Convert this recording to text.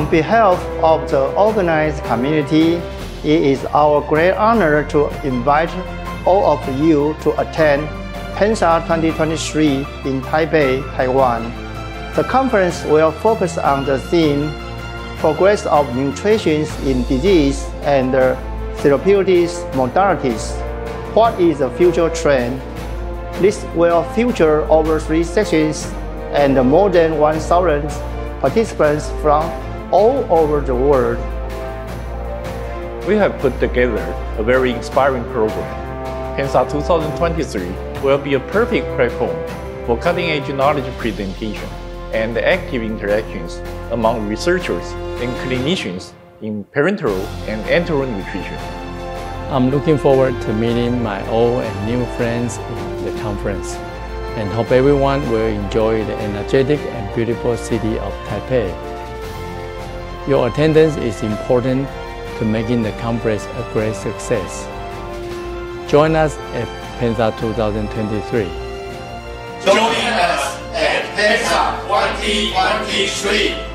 On behalf of the organized community, it is our great honor to invite all of you to attend PENSA 2023 in Taipei, Taiwan. The conference will focus on the theme Progress of Nutrition in Disease and Therapeutics Modalities. What is the future trend? This will feature over three sessions and more than 1,000 participants from all over the world. We have put together a very inspiring program. PENSA 2023 will be a perfect platform for cutting-edge knowledge presentation and active interactions among researchers and clinicians in parenteral and enteral nutrition. I'm looking forward to meeting my old and new friends in the conference and hope everyone will enjoy the energetic and beautiful city of Taipei. Your attendance is important to making the conference a great success. Join us at PENSA 2023. Join us at PENSA 2023.